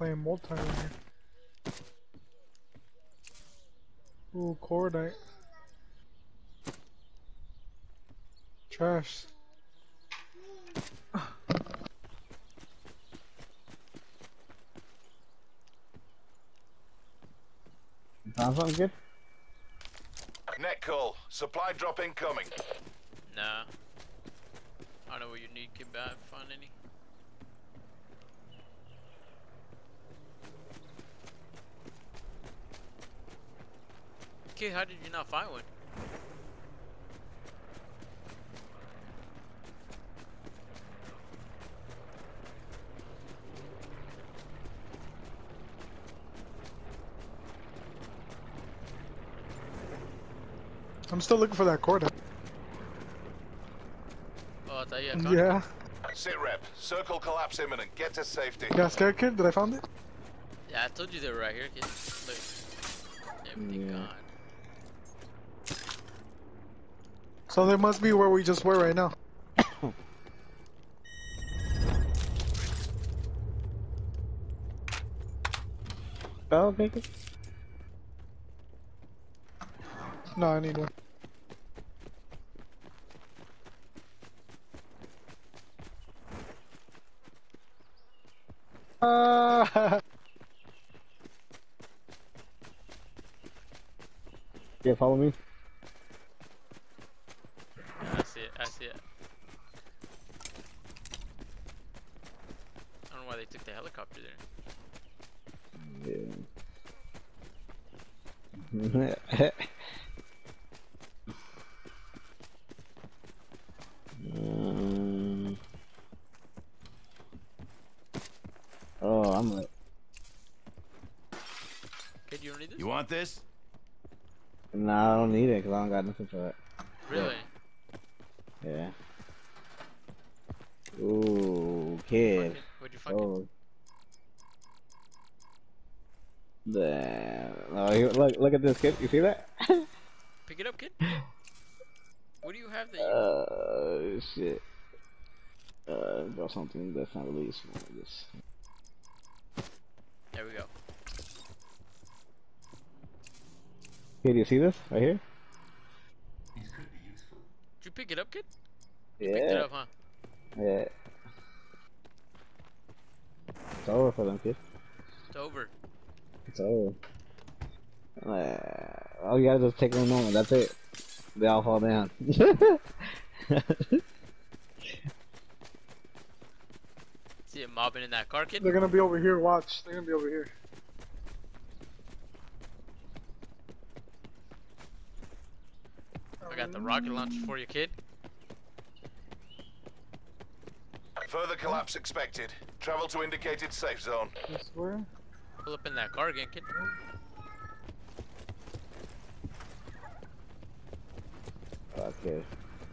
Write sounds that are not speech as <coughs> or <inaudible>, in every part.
playing multi in here. Ooh, cordite. Trash. You found something good? Net call. Supply drop incoming. Nah. I don't know what you need, kid, but I haven't found any. Kid, how did you not find one? I'm still looking for that cordite. Oh, I thought you had found. Yeah. Sit rep. Circle collapse imminent. Get to safety. You got scared, kid? Did I find it? Yeah, I told you they were right here, kid. Look. Everything Yeah. gone. So they must be where we just were right now. <coughs> Oh, okay. good. No, I need one. Ah, <laughs> Yeah, follow me. I see it, I see it. I don't know why they took the helicopter there. Yeah. <laughs> Mm. Oh, I'm like, Kid, you don't need this? You want this? nah, I don't need it because I don't got nothing for it. Really? Yeah. Ooh, kid. What'd you find? Oh. Damn. Oh, look, look at this kid. You see that? <laughs> Pick it up, kid. <laughs> What do you have that you... Uh, shit. Uh, got something that's not really useful. I guess. There we go. Here, do you see this right here? Did you pick it up, kid? Picked it Yeah. up, huh? Yeah. It's over for them, kid. It's over. It's over. Uh, all you gotta do is take one moment. That's it. They all fall down. <laughs> See it mobbing in that car, kid? they're gonna be over here. Watch. They're gonna be over here. Got the rocket launcher for you, kid. Further collapse expected. Travel to indicated safe zone. This where? Pull up in that car again, kid. okay.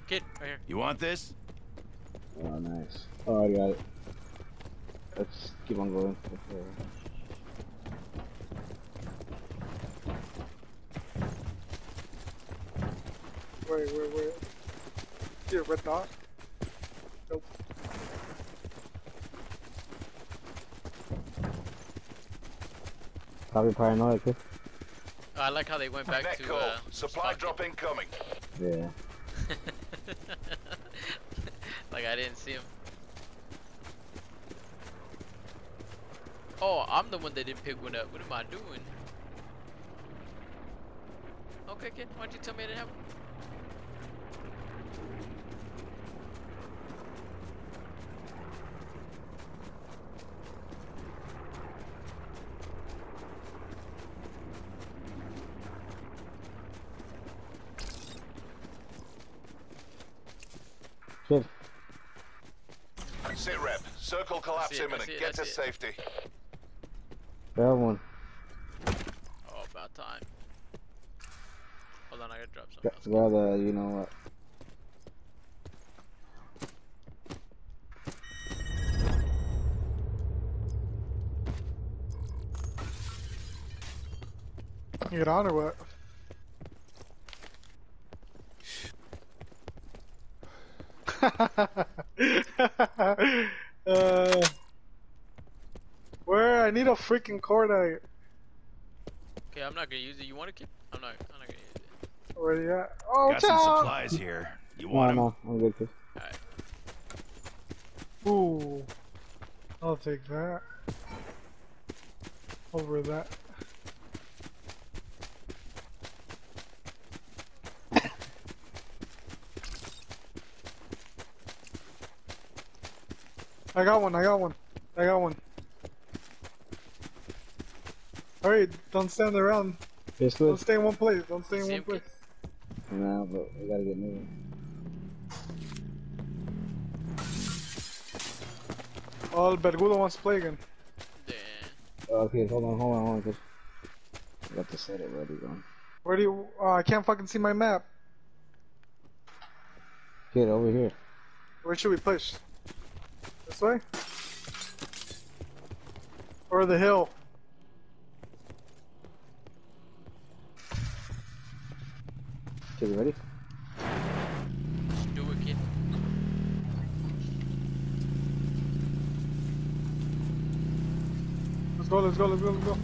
Kid, right here. You want this? Oh, nice. Oh, I got it. Let's keep on going. Okay. Wait, wait, wait. See a red dot? Nope. Probably paranoid, kid. Oh, I like how they went back Net to call. uh, Supply drop incoming. Yeah. <laughs> like I didn't see him. Oh, I'm the one that didn't pick one up. What am I doing? Okay, kid. Why'd you tell me I didn't have one? Kid. Sit rep. Circle collapse see it, I imminent. it, Get I to see it. safety. Grab one. Oh, about time. Hold on, I gotta drop something Gra- else. Grab the, you know what? You get on or what? <laughs> uh, where I need a freaking cordite. Okay, I'm not gonna use it. You want to keep? I'm not. I'm not gonna use it. Where are you at? Oh, Got some supplies here. You No, them? no, I'm good. Kid. Ooh. I'll take that. Over that. I got one, I got one. I got one. Alright, don't stand around. This Don't stay in one place. Don't stay in See one place. No, but we gotta get moving. Oh, Bergudo wants to play again. Damn. Okay, hold on, hold on, hold on. I got to set it ready, bro. Where do you? Oh, I can't fucking see my map. Kid, over here. Where should we push? This way? Or the hill? Kid, you ready? Just do it, kid. Let's go, let's go, let's go, let's go.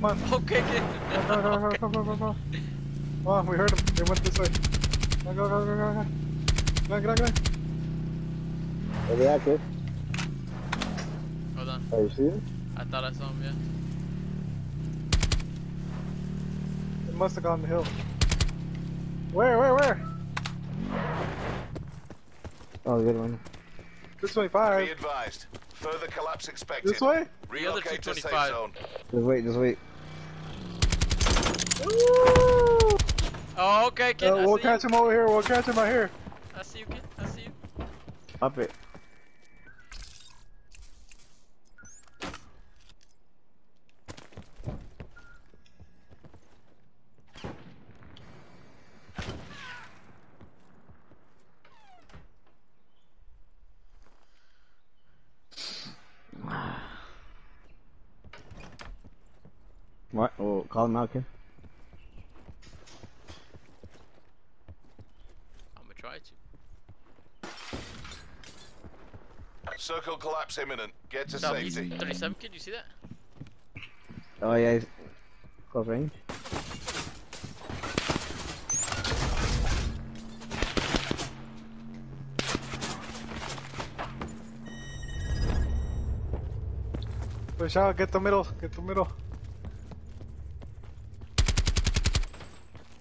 Come on. <laughs> Okay, kid. Go, go, go, go, go, go, go. Come on, we heard them. They went this way. Go, go, go, go, go, go. Get on, get on, get on. Where they at, kid? Hold on. Oh, you see it? I thought I saw him. Yeah. They must have gone the hill. Where, where, where? Oh, good one. Be 225. advised. Further collapse expected. This way? Relocate to safe 225. zone. Just wait, just wait. Woo! Oh, okay, kid. Uh, we'll catch you. him over here. We'll catch him out here. I see you, kid. I see you. Up it. What? Oh, call him out, kid. I'm gonna try to. Circle collapse imminent. Get to Southeast safety. 37, kid. You see that? Oh, yeah. he's Close range. Push out. Get the middle. Get the middle.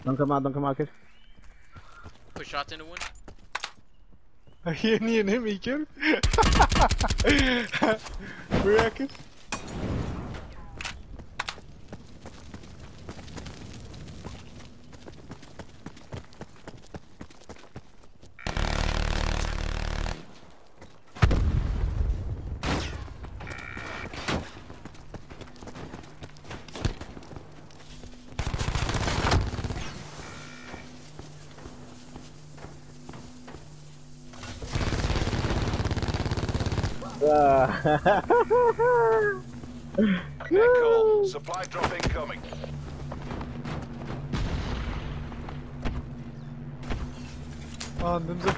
Don't come out, don't come out, kid. Put shots into one. Are you and him, he kid? Where kid? Uh, <laughs> Net call. Supply drop incoming. On, Nimza.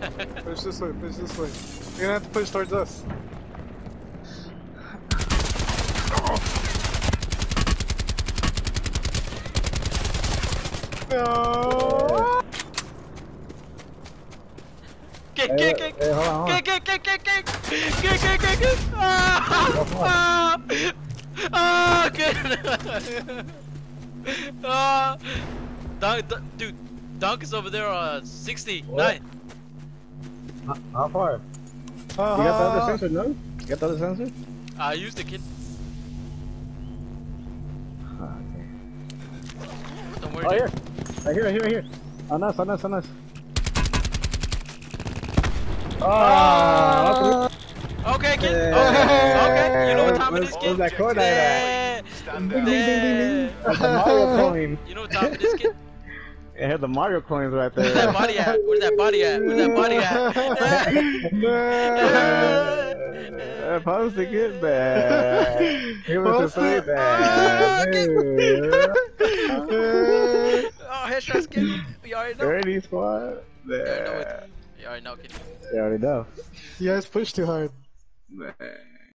<laughs> push this way, push this way. You're gonna have to push towards us. No. Kick, kick, kick. hey, hold on, hold on. Kick, kick, kick, kick, kick. Kick, kick, kick. Ah! Ah! Ah! Good. <laughs> Ah! Dunk, dunk, dude, Dunk is over there on 69. What? How, how far? You got the other sensor, no? You got the other sensor? I used the kid. Ah, okay. Don't worry. Oh, here. Right here, right here, right here. On us, on us, on us. Ah! Okay, kid. Yeah. Okay, okay. You know what time it is, Where's- kid? where's that code at? Yeah. Stand down. Mario coin. You know what time it is, kid? It had the Mario coins right there. Where's that body at? Where's that body at? Where's that body at? Uh, Supposed <laughs> to get back. He was to say that. <laughs> oh, headshots, kid. We already know. Dirty squad. You already know Yeah. it. You already know, kid. You already know. You guys pushed too hard. Meh.